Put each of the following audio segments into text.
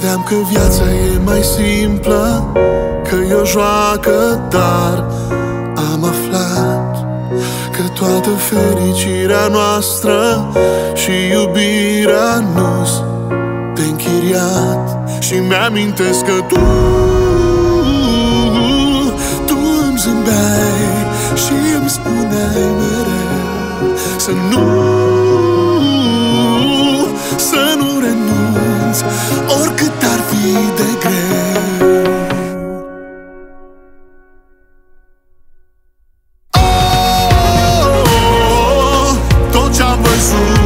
Credeam că viața e mai simplă Că e o joacă, dar am aflat Că toată fericirea noastră Și iubirea nu de închiriat. Și mi-amintesc că tu Tu îmi zâmbeai Și îmi spuneai mereu Să nu Să nu renunț Oricât ar fi de greu. Oh, tot ce-am văzut,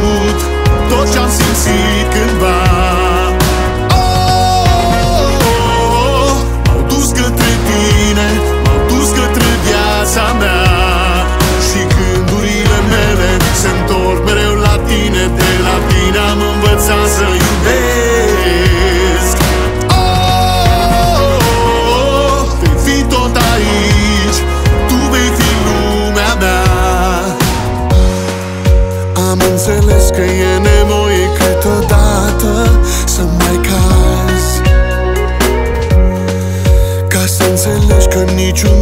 că e nevoie câteodată să mai cazi. Ca să înțelegi că niciun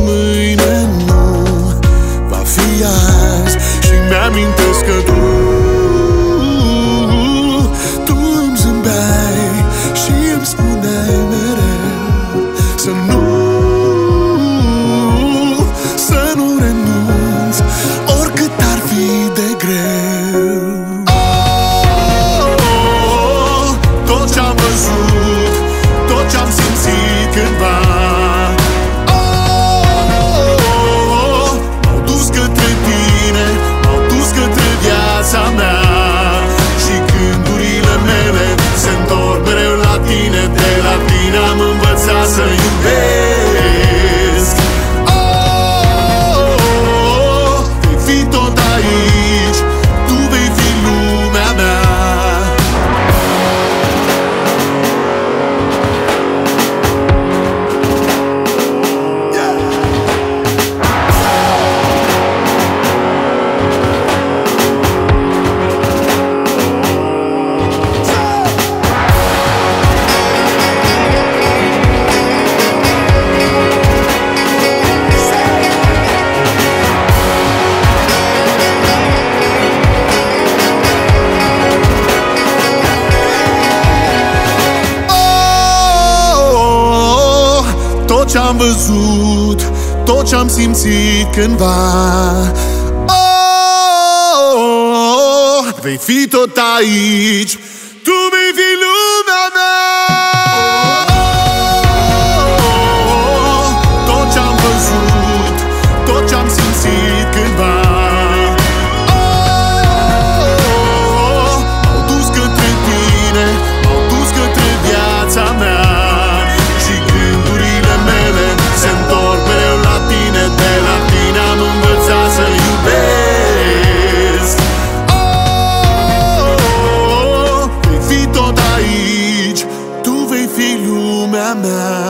Say tot ce-am văzut, tot ce-am simțit cândva. Oh, Vei fi tot aici, remember.